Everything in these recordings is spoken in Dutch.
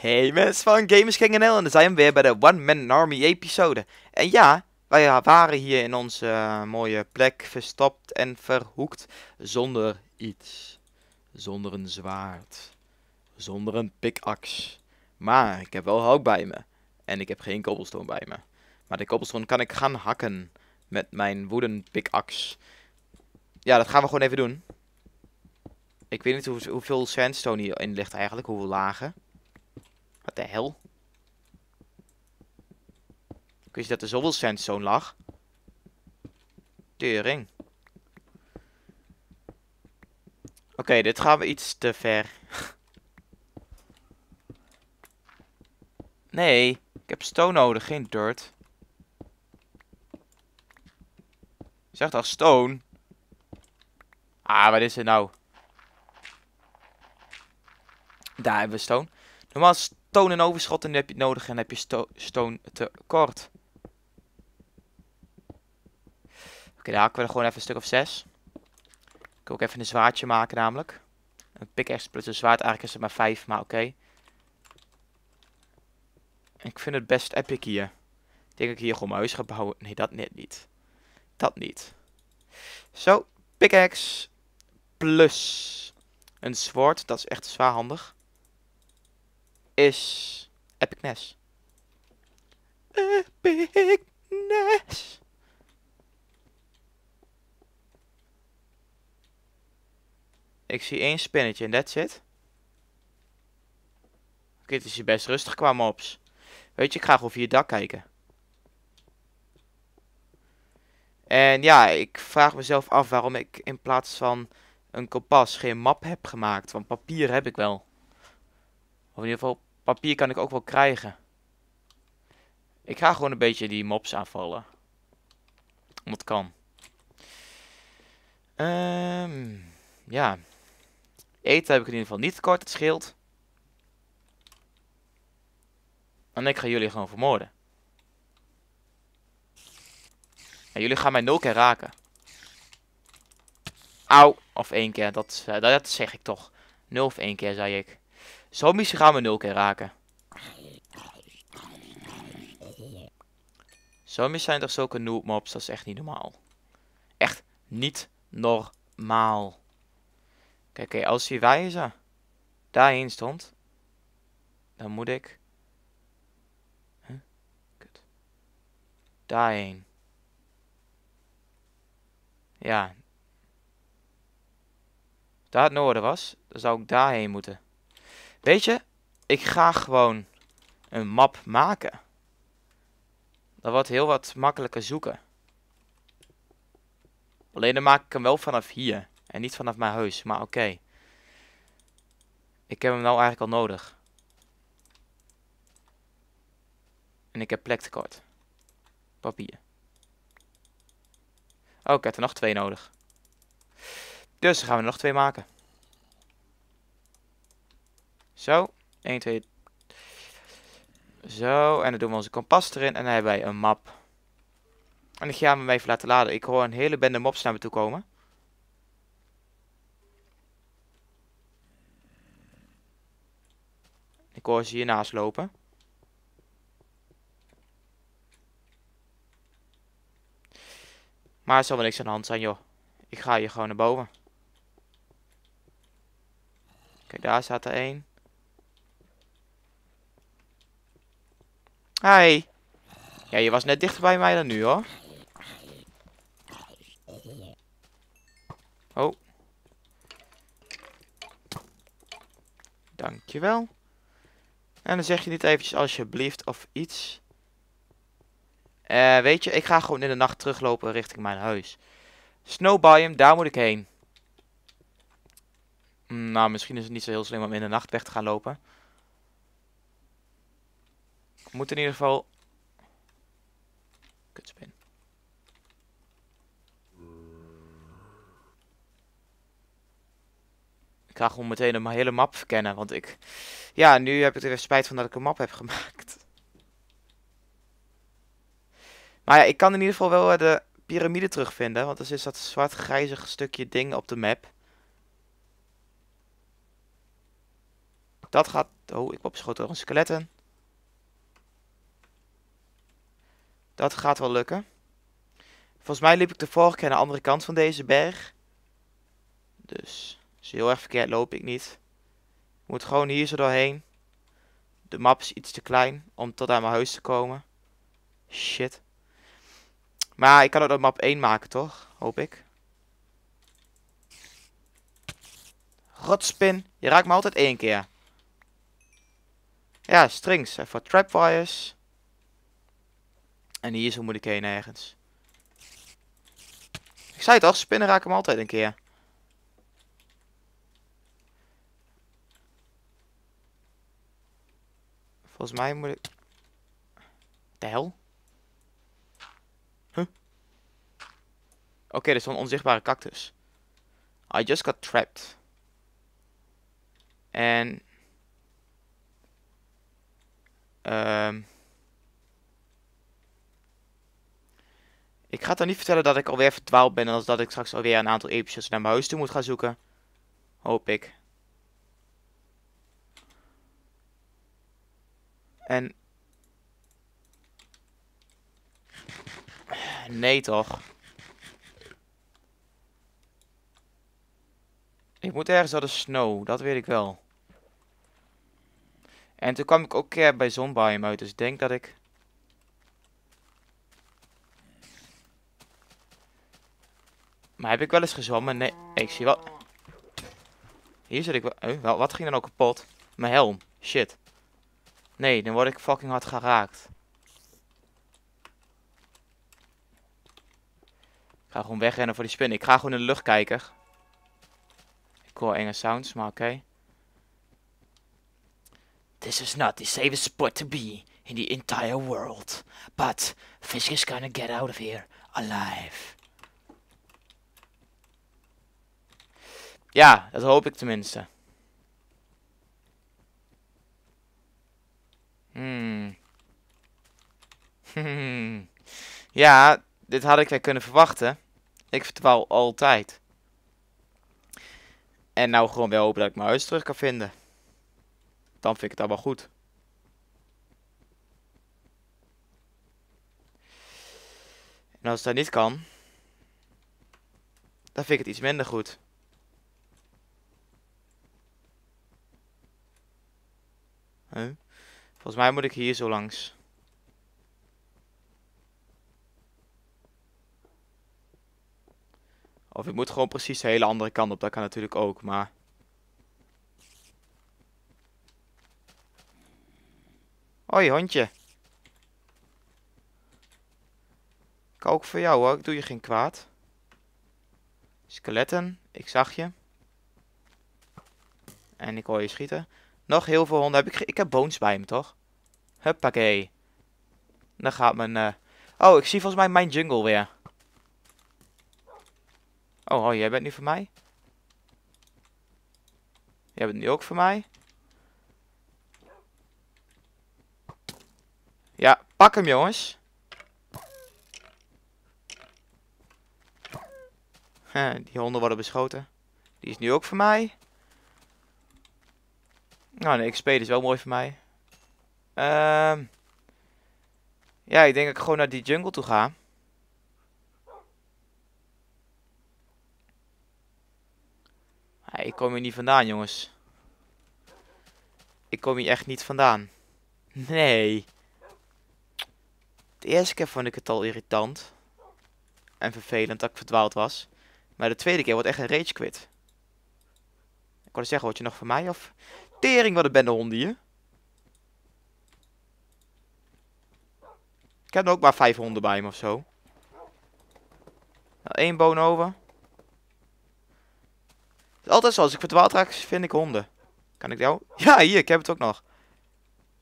Hey mensen van Gamers King NL en dan zijn we weer bij de One Man Army episode. En ja, wij waren hier in onze eh, mooie plek verstopt en verhoekt zonder iets. Zonder een zwaard. Zonder een pickaxe. Maar ik heb wel hout bij me. En ik heb geen cobblestone bij me. Maar de cobblestone kan ik gaan hakken met mijn wooden pickaxe. Ja, dat gaan we gewoon even doen. Ik weet niet hoe, hoeveel sandstone hierin ligt eigenlijk, hoeveel lagen. De hel? Ik wist dat er zoveel sandstone lag. Tering. Oké, dit gaan we iets te ver. nee, ik heb stone nodig, geen dirt. Zeg toch stone? Ah, wat is er nou? Daar hebben we stone. Normaal stone en overschot en dan heb je het nodig en heb je sto stone tekort. Oké, daar hakken we er gewoon even een stuk of zes. Ik kan ook even een zwaardje maken namelijk. Een pickaxe plus een zwaard, eigenlijk is het maar vijf, maar oké. Ik vind het best epic hier. Ik denk dat ik hier gewoon mijn huis ga bouwen. Nee, dat net niet. Dat niet. Zo, pickaxe plus een zwaard. Dat is echt zwaar handig is Epicness. Epicness. Ik zie één spinnetje en that's it. Oké, het is hier best rustig qua mobs. Weet je, ik ga gewoon via je dak kijken. En ja, ik vraag mezelf af waarom ik in plaats van een kompas geen map heb gemaakt. Want papier heb ik wel. In ieder geval Papier kan ik ook wel krijgen. Ik ga gewoon een beetje die mobs aanvallen. Omdat kan. Um, ja. Eten heb ik in ieder geval niet tekort. Het scheelt. En ik ga jullie gewoon vermoorden. En jullie gaan mij nul keer raken. Auw. Of één keer. Dat, uh, dat zeg ik toch. Nul of één keer, zei ik. Zombies gaan we nul keer raken. Zombies zijn toch zulke noob mobs, dat is echt niet normaal. Echt niet normaal. Kijk, als die wijze daarheen stond, dan moet ik... Huh? Kut. Daarheen. Ja. Daar het noorden was, dan zou ik daarheen moeten. Weet je, ik ga gewoon een map maken. Dat wordt heel wat makkelijker zoeken. Alleen dan maak ik hem wel vanaf hier. En niet vanaf mijn huis. Maar oké. Ik heb hem nou eigenlijk al nodig. En ik heb plek tekort. Papier. Oh, ik heb er nog twee nodig. Dus gaan we er nog twee maken. Zo. 1, 2. Zo. En dan doen we onze kompas erin. En dan hebben wij een map. En ik ga hem even laten laden. Ik hoor een hele bende mobs naar me toe komen. Ik hoor ze hiernaast lopen. Maar er zal wel niks aan de hand zijn, joh. Ik ga hier gewoon naar boven. Kijk, daar staat er één. Hi. Ja, je was net dichter bij mij dan nu, hoor. Oh. Dankjewel. En dan zeg je niet eventjes alsjeblieft of iets. Uh, weet je, ik ga gewoon in de nacht teruglopen richting mijn huis. Snow biome, daar moet ik heen. Mm, nou, misschien is het niet zo heel slim om in de nacht weg te gaan lopen. Moet in ieder geval... Kutspin. Ik ga gewoon meteen een hele map verkennen, want ik... Ja, nu heb ik er weer spijt van dat ik een map heb gemaakt. Maar ja, ik kan in ieder geval wel de piramide terugvinden, want er is dat zwart-grijzig stukje ding op de map. Dat gaat... Oh, ik word beschoten door een skeletten. Dat gaat wel lukken. Volgens mij liep ik de vorige keer aan de andere kant van deze berg. Dus, zo heel erg verkeerd loop ik niet. Ik moet gewoon hier zo doorheen. De map is iets te klein om tot aan mijn huis te komen. Shit. Maar ik kan ook op map 1 maken, toch? Hoop ik. Rotspin. Je raakt me altijd één keer. Ja, strings. Even trapwires. En hier zo moet ik heen ergens. Ik zei toch, spinnen raken me altijd een keer. Volgens mij moet ik... De hel? Huh? Oké, er is een onzichtbare cactus. I just got trapped. En... Um, ik ga dan niet vertellen dat ik alweer verdwaald ben. En dat ik straks alweer een aantal episodes naar mijn huis toe moet gaan zoeken. Hoop ik. En... Nee toch. Ik moet ergens naar de snow, dat weet ik wel. En toen kwam ik ook keer bij zonbiome uit, dus ik denk dat ik... Maar heb ik wel eens gezwommen? Nee, ik zie wel... Hier zit ik wel... wat ging dan ook kapot? Mijn helm. Shit. Nee, dan word ik fucking hard geraakt. Ik ga gewoon wegrennen voor die spin. Ik ga gewoon in de lucht kijken. Ik hoor enge sounds, maar oké. This is not the safest spot to be in the entire world. But Fish is gonna get out of here alive. Ja, dat hoop ik tenminste. Hmm. ja, dit had ik wel kunnen verwachten. Ik vertrouw altijd. En nou gewoon wel hopen dat ik mijn huis terug kan vinden. Dan vind ik het allemaal goed. En als dat niet kan, dan vind ik het iets minder goed. Volgens mij moet ik hier zo langs. Of ik moet gewoon precies de hele andere kant op. Dat kan natuurlijk ook, maar... Hoi, hondje. Ik ook voor jou hoor, ik doe je geen kwaad. Skeletten, ik zag je. En ik hoor je schieten. Nog heel veel honden. Heb ik, ik heb bones bij me, toch? Huppakee. Dan gaat mijn... Uh... Oh, ik zie volgens mij mijn jungle weer. Oh, oh, jij bent nu voor mij? Jij bent nu ook voor mij? Ja, pak hem jongens. die honden worden beschoten. Die is nu ook voor mij. Nou, de XP is wel mooi voor mij. Ehm ja, ik denk dat ik gewoon naar die jungle toe ga. ik kom hier niet vandaan, jongens. Ik kom hier echt niet vandaan. Nee. De eerste keer vond ik het al irritant. En vervelend dat ik verdwaald was. Maar de tweede keer wordt echt een rage quit. Ik wou zeggen, word je nog van mij of... Tering, wat een bende honden hier. Ik heb ook maar vijf honden bij me of zo. Nou, één boon over. Is altijd zo, als ik verdwaald raak, vind ik honden. Kan ik jou? Ja, hier, ik heb het ook nog.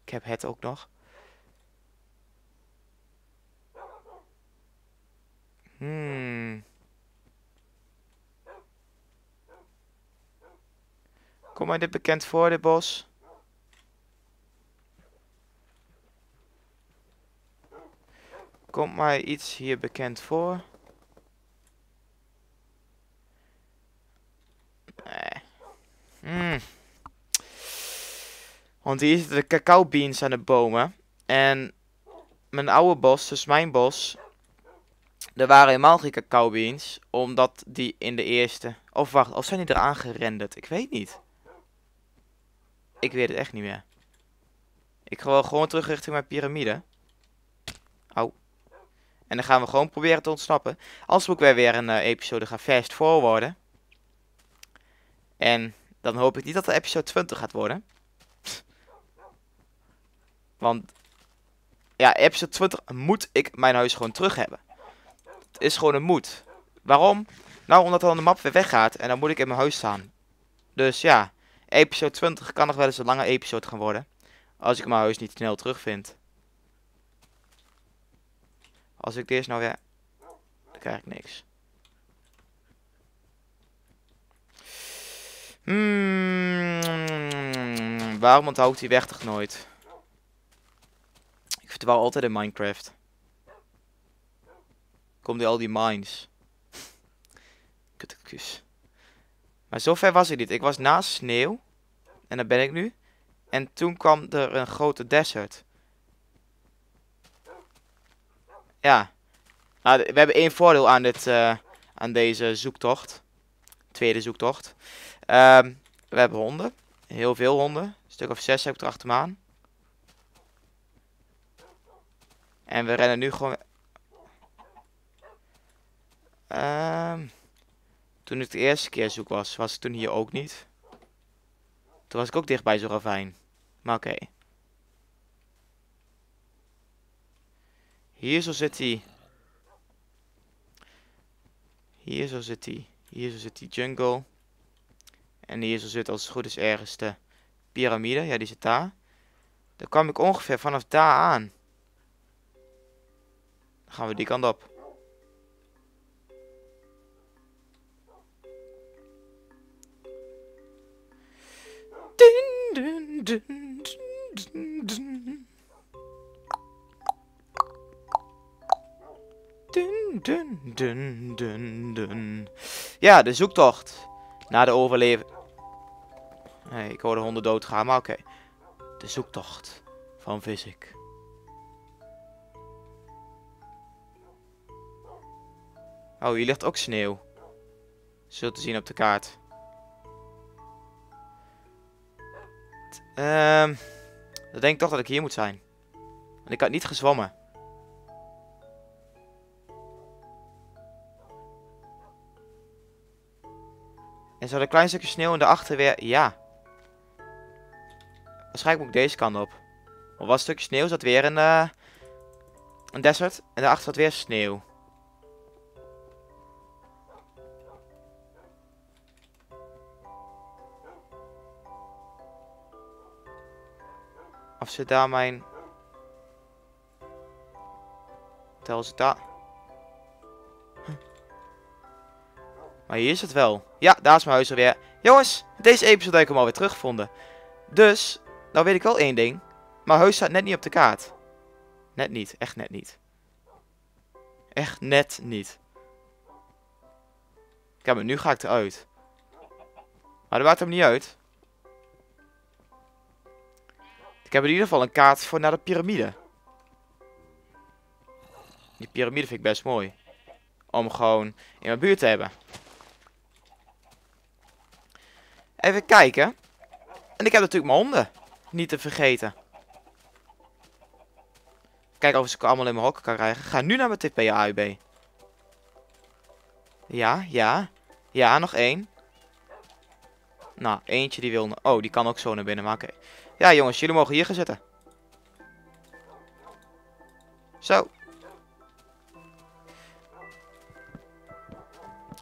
Ik heb het ook nog. Hmm. Kom mij dit bekend voor, dit bos? Komt mij iets hier bekend voor? Nee. Hmm. Want hier zitten de cacao beans aan de bomen. En mijn oude bos, dus mijn bos, er waren helemaal geen cacao beans. Omdat die in de eerste... Of wacht, of zijn die eraan gerenderd? Ik weet niet. Ik weet het echt niet meer. Ik ga wel gewoon terug richting mijn piramide. Au. En dan gaan we gewoon proberen te ontsnappen. Als moet ik weer een uh, episode gaan fast forwarden. En dan hoop ik niet dat de episode 20 gaat worden. Want ja, episode 20 moet ik mijn huis gewoon terug hebben. Het is gewoon een moed. Waarom? Nou, omdat dan de map weer weggaat en dan moet ik in mijn huis staan. Dus ja, episode 20 kan nog wel eens een lange episode gaan worden. Als ik mijn huis niet snel terugvind. Als ik deze nou weer... Dan krijg ik niks. Hmm, waarom onthoudt hij weg toch nooit? Ik verdwaal altijd in Minecraft. Komt die al die mines. Kutkus. Maar zover was ik niet. Ik was naast sneeuw. En daar ben ik nu. En toen kwam er een grote desert. Ja. Nou, we hebben één voordeel aan, dit, uh, aan deze zoektocht. Tweede zoektocht. Um, we hebben honden. Heel veel honden. Een stuk of zes heb ik er achter me aan. En we rennen nu gewoon... Um, toen ik de eerste keer zoek was, was ik toen hier ook niet. Toen was ik ook dicht bij zo'n ravijn. Maar oké. Hier zo zit hij. Hier zo zit hij. Hier zo zit die jungle. En hier zo zit als het goed is ergens de piramide. Ja, die zit daar. Dan kwam ik ongeveer vanaf daar aan. Dan gaan we die kant op. Ja, de zoektocht naar de overleving. Nee, ik hoorde honden doodgaan, maar oké. De zoektocht van Vizik. Oh, hier ligt ook sneeuw. Zult te zien op de kaart. Ehm, dan denk ik toch dat ik hier moet zijn. Want ik had niet gezwommen. En zo een klein stukje sneeuw in de achterweer. Ja. Waarschijnlijk moet ik deze kant op. Of een stukje sneeuw zat weer een, uh, een desert. En daarachter zat weer sneeuw. Of zit daar mijn... Tel ze daar. Maar hier is het wel. Ja, daar is mijn huis alweer. Jongens, deze episode heb ik hem alweer teruggevonden. Dus, nou weet ik wel één ding. Mijn huis staat net niet op de kaart. Net niet, echt net niet. Echt net niet. Kijk maar, nu ga ik eruit. Maar dat maakt hem niet uit. Ik heb in ieder geval een kaart voor naar de piramide. Die piramide vind ik best mooi. Om gewoon in mijn buurt te hebben. Even kijken. En ik heb natuurlijk mijn honden. Niet te vergeten. Kijken of ik ze allemaal in mijn hokken kan krijgen. Ga nu naar mijn TP AUB. Ja, ja. Ja, nog één. Nou, eentje die wil... Oh, die kan ook zo naar binnen, maar oké. Ja, jongens, jullie mogen hier gaan zitten. Zo.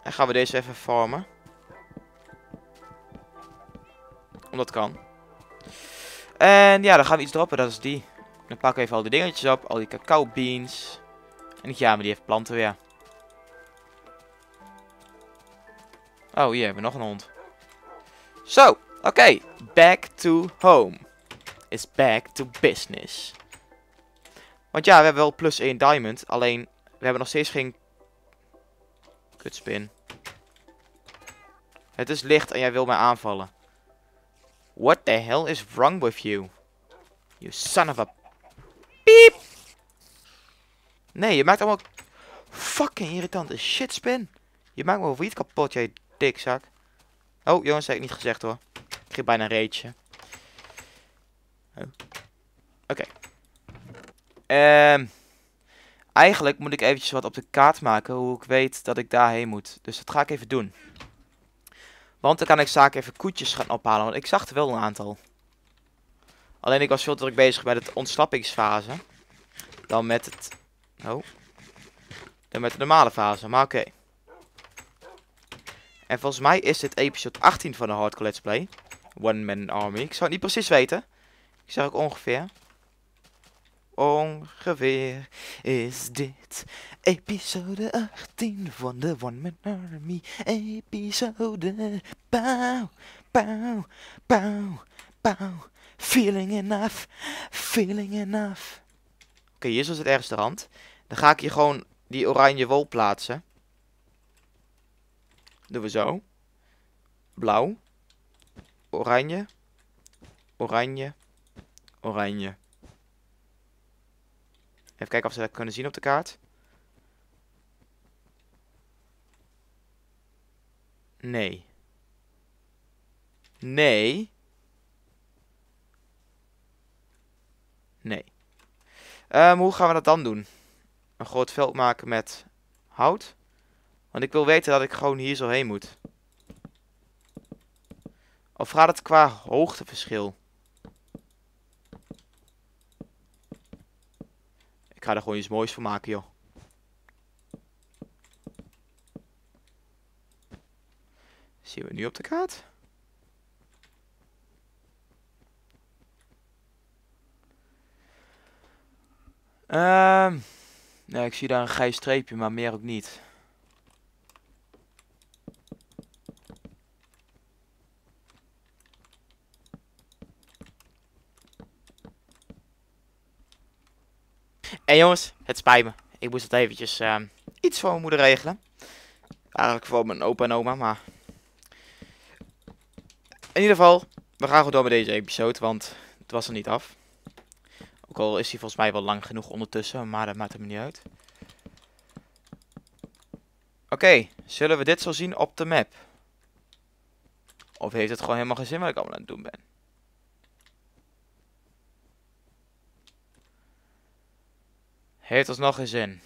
En gaan we deze even vormen. Omdat kan. En ja, dan gaan we iets droppen. Dat is die. Dan pakken we even al die dingetjes op. Al die cacao beans. En gaan we die even planten weer. Oh, hier hebben we nog een hond. Zo, oké. Back to home. Is back to business. Want ja, we hebben wel plus 1 diamond. Alleen, we hebben nog steeds geen... Kutspin. Het is licht en jij wil mij aanvallen. What the hell is wrong with you? You son of a... Piep! Nee, je maakt allemaal fucking irritante shit spin. Je maakt me wiet kapot, jij dikzak. Oh, jongens, heb ik niet gezegd hoor. Ik kreeg bijna een reetje. Oh. Oké. Ehm... Eigenlijk moet ik eventjes wat op de kaart maken hoe ik weet dat ik daarheen moet. Dus dat ga ik even doen. Want dan kan ik zaken even koetjes gaan ophalen. Want ik zag er wel een aantal. Alleen ik was veel te druk bezig met het ontsnappingsfase. Dan met het... Oh. Dan met de normale fase. Maar oké. En volgens mij is dit episode 18 van de Hardcore Let's Play. One Man Army. Ik zou het niet precies weten. Ik zeg ook ongeveer. Ongeveer is dit episode 18 van de One Man Army. Episode. Pauw, pauw, pauw, pauw. Feeling enough, feeling enough. Oké, hier is dus het ergste rand. Dan ga ik hier gewoon die oranje wol plaatsen. Doen we zo. Blauw. Oranje. Oranje. Oranje. Even kijken of ze dat kunnen zien op de kaart. Nee. Nee. Nee. Um, hoe gaan we dat dan doen? Een groot veld maken met hout. Want ik wil weten dat ik gewoon hier zo heen moet. Of gaat het qua hoogteverschil? Ga er gewoon iets moois van maken, joh. Zien we nu op de kaart? Ehm, nee, ik zie daar een grijs streepje, maar meer ook niet. En jongens, het spijt me. Ik moest het eventjes uh, iets voor mijn moeder regelen. Eigenlijk voor mijn opa en oma, maar... In ieder geval, we gaan gewoon door met deze episode, want het was er niet af. Ook al is hij volgens mij wel lang genoeg ondertussen, maar dat maakt hem niet uit. Oké, zullen we dit zo zien op de map? Of heeft het gewoon helemaal geen zin wat ik allemaal aan het doen ben? Heeft ons nog geen zin.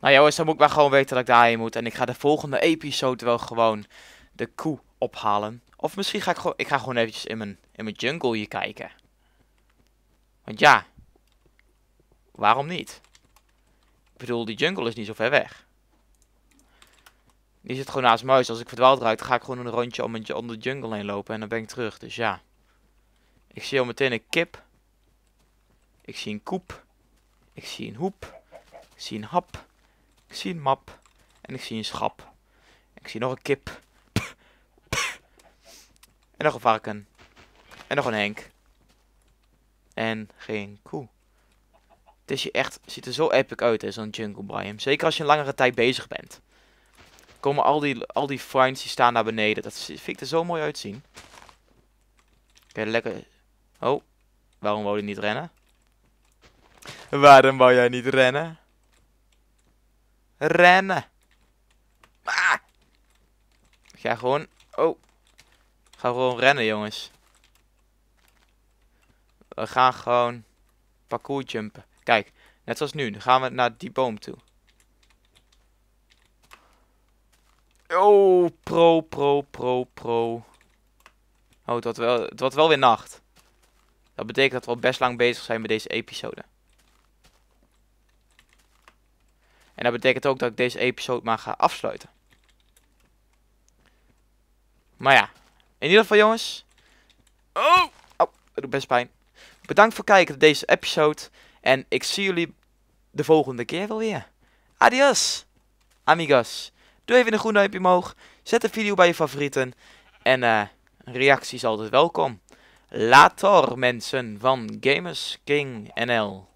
Nou jongens, dan moet ik maar gewoon weten dat ik daarheen moet. En ik ga de volgende episode wel gewoon de koe ophalen. Of misschien ga ik gewoon, ik ga gewoon eventjes in mijn, in mijn jungle hier kijken. Want ja, waarom niet? Ik bedoel, die jungle is niet zo ver weg. Die zit gewoon naast mijn huis. Als ik verdwaald raak, dan ga ik gewoon een rondje om, om de jungle heen lopen. En dan ben ik terug. Dus ja. Ik zie al meteen een kip. Ik zie een koep. Ik zie een hoep. Ik zie een hap. Ik zie een map. En ik zie een schap. Ik zie nog een kip. En nog een varken. En nog een henk. En geen koe. Het is je echt, ziet er zo epic uit, zo'n jungle biome. Zeker als je een langere tijd bezig bent. Komen al die, al die finds die staan naar beneden. Dat vind ik er zo mooi uitzien. Oké, lekker. Oh, waarom wou je niet rennen? Waarom wou jij niet rennen? Rennen. Ah! Ga gewoon... Oh. Ga gewoon rennen, jongens. We gaan gewoon parcours jumpen. Kijk, net zoals nu. Dan gaan we naar die boom toe. Oh, pro, pro, pro, pro. Oh, het wordt, wel, het wordt wel weer nacht. Dat betekent dat we al best lang bezig zijn met deze episode. En dat betekent ook dat ik deze episode maar ga afsluiten. Maar ja, in ieder geval jongens. Oh, oh dat doet best pijn. Bedankt voor het kijken naar deze episode. En ik zie jullie de volgende keer wel weer. Adios, amigos. Doe even een groen duimpje omhoog. Zet de video bij je favorieten. En uh, een reactie is altijd welkom. Later mensen van Gamers King NL.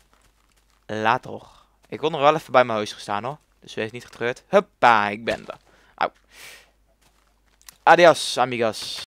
Later. Ik wil nog wel even bij mijn huis gestaan hoor. Dus wees niet getreurd. Huppa, ik ben er. Au. Adios, amigos.